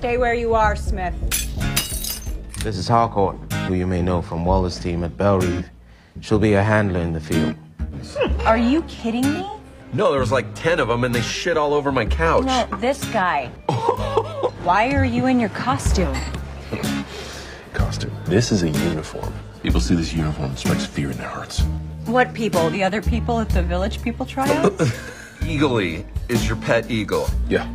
Stay where you are, Smith. This is Harcourt, who you may know from Waller's team at Belle Reve. She'll be a handler in the field. Are you kidding me? No, there was like 10 of them and they shit all over my couch. No, this guy. Why are you in your costume? Costume. This is a uniform. People see this uniform, it strikes fear in their hearts. What people? The other people at the Village People tryout? Eagly is your pet eagle. Yeah.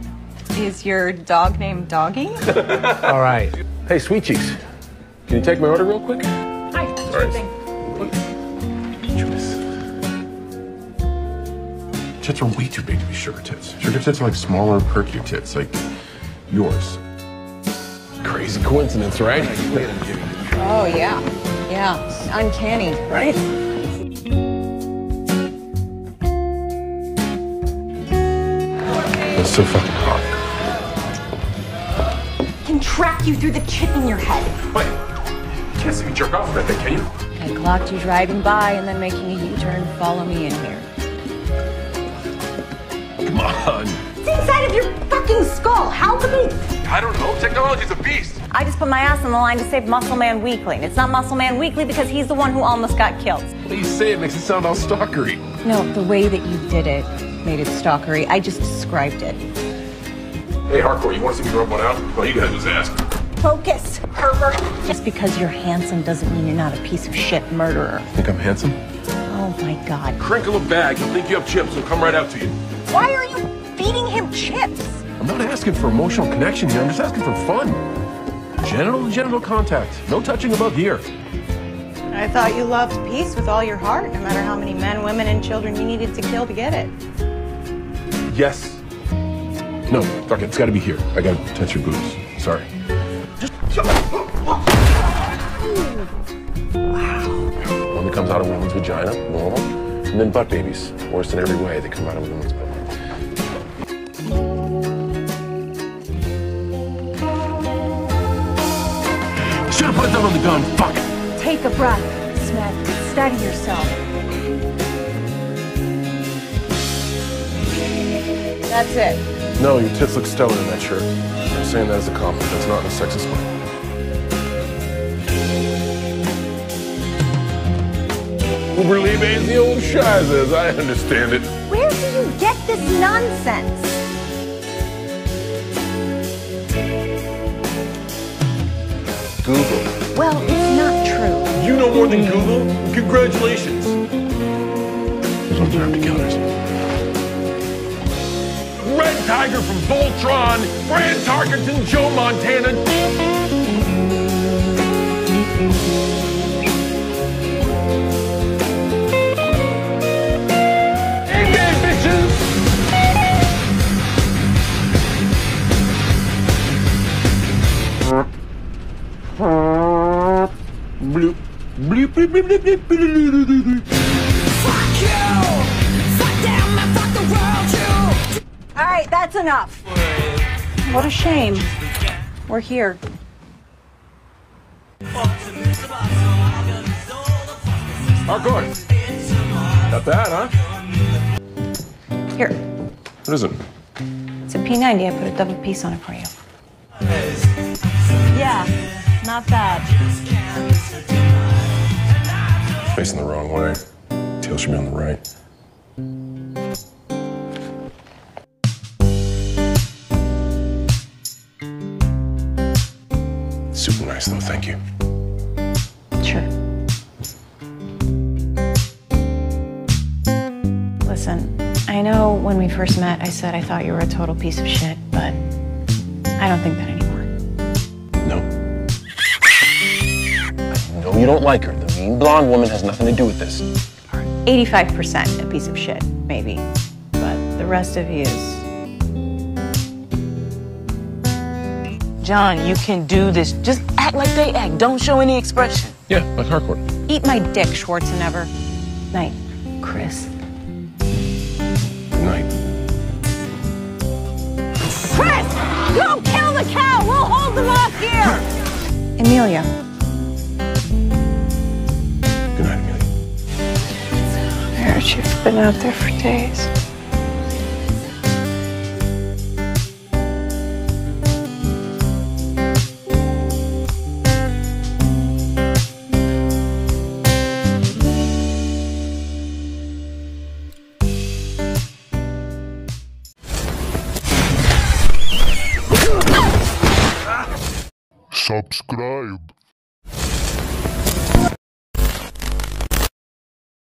Is your dog named Doggy? All right. Hey, Sweet Cheeks. Can you take my order real quick? Hi, All right. Judas. Tits are way too big to be sugar tits. Sugar tits are like smaller, perkier tits, like yours. Crazy coincidence, right? Oh, yeah. Yeah. Uncanny, right? It's so fucking hot. Can track you through the chip in your head. Wait, you can't see me jerk off that thing, can you? I clocked you driving by and then making a U-turn. Follow me in here. Come on. It's inside of your fucking skull. How could we? I don't know. Technology's a beast. I just put my ass on the line to save Muscle Man Weekly. And it's not Muscle Man Weekly because he's the one who almost got killed. What you say it makes it sound all stalkery. No, the way that you did it made it stalkery. I just described it. Hey, Harcourt, you want to see me rub one out? Well, you gotta do is ask. Focus, Herbert. Just because you're handsome doesn't mean you're not a piece of shit murderer. Think I'm handsome? Oh my god. Crinkle a bag. He'll think you have chips. He'll come right out to you. Why are you feeding him chips? I'm not asking for emotional connection here. I'm just asking for fun. Genital to genital contact. No touching above here. I thought you loved peace with all your heart, no matter how many men, women, and children you needed to kill to get it. Yes. No, fuck it. It's gotta be here. I gotta touch your boobs. Sorry. Wow. One that comes out of a woman's vagina, normal. And then butt babies. Worse in every way. They come out of a woman's butt. Should have put thumb on the gun. Fuck. Take a breath, Smith. Steady yourself. That's it. No, your tits look stellar in that shirt. I'm saying that as a compliment. That's not in a sexist way. Uberly Bane's the old shizes. I understand it. Where do you get this nonsense? Google. Well, it's not true. You know more than Google? Congratulations. Those ones are after killers. Red Tiger from Voltron, Fran Tarkenton, Joe Montana. Amen, bitches! Bloop. Bloop, bloop, bloop, bloop, bloop, bloop, bloop, enough. What a shame. We're here. Oh, Harcourt. Not bad, huh? Here, What is it? it's a P90. I put a double piece on it for you. Yeah, not bad. Facing the wrong way. Tail should be on the right. Super nice though, thank you. Sure. Listen, I know when we first met, I said I thought you were a total piece of shit, but I don't think that anymore. No. I know you don't like her. The mean blonde woman has nothing to do with this. 85% a piece of shit, maybe. But the rest of you is. John, you can do this. Just act like they act. Don't show any expression. Yeah, like Harcourt. Eat my dick, Schwarzenegger. Night, Chris. Night. Chris! Go kill the cow! We'll hold them off here! Emilia. Good night, Emilia. Heard you've been out there for days. Subscribe.